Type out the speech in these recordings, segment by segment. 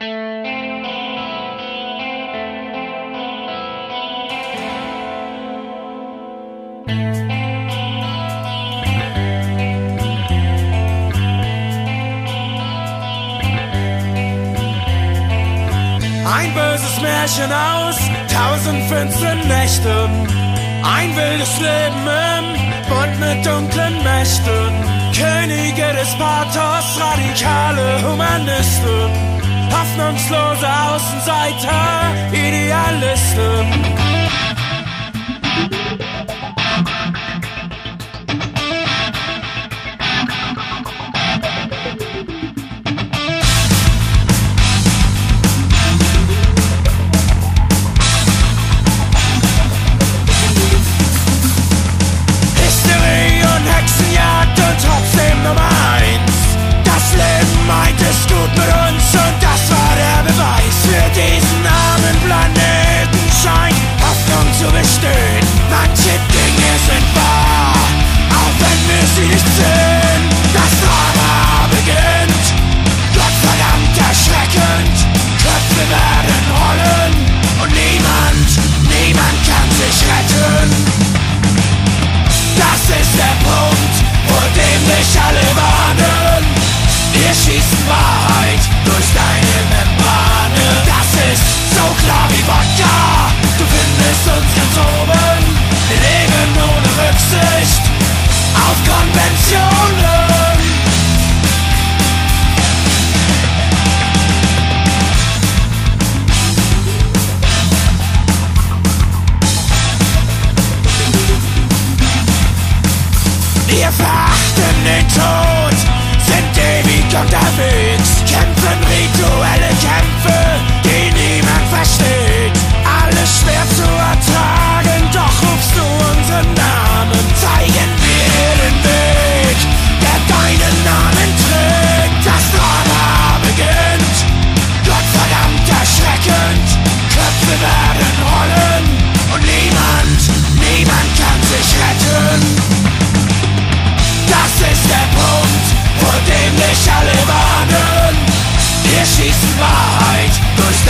Ein böses Märchen aus tausend finsteren Nächten. Ein wildes Leben im Bund mit dunklen Mächten. Könige des Pathos, radikale Humanisten. Hoffnungslose Außenseiter, Idealisten. Wir verachten den Tod, sind ewig unterwegs, kämpfen rituelle Kämpfe, Wir schießen Wahrheit durch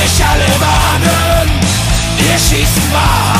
dich alle warnen. Wir schießen Wahrheit